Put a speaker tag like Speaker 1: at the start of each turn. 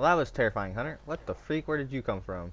Speaker 1: Well, that was terrifying, Hunter. What the freak? Where did you come from?